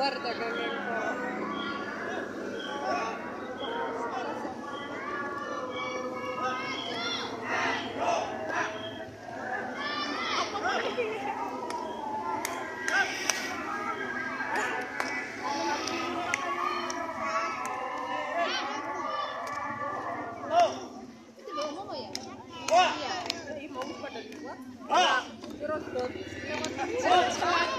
ko. Itu bawa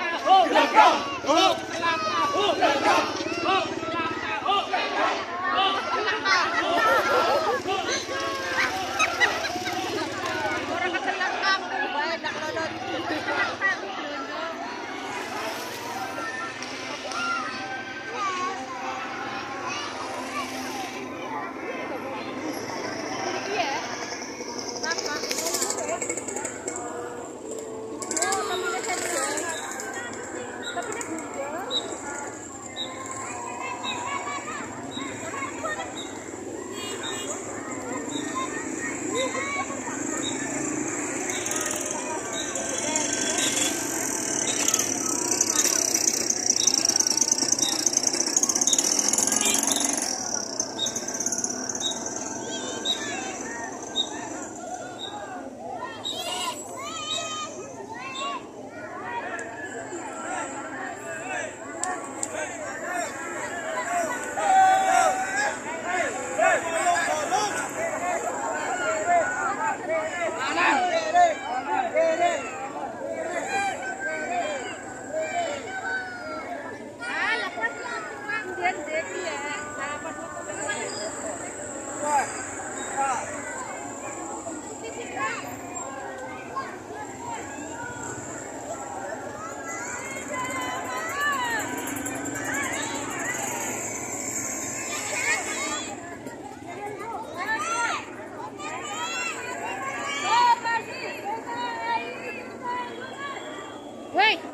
Wait!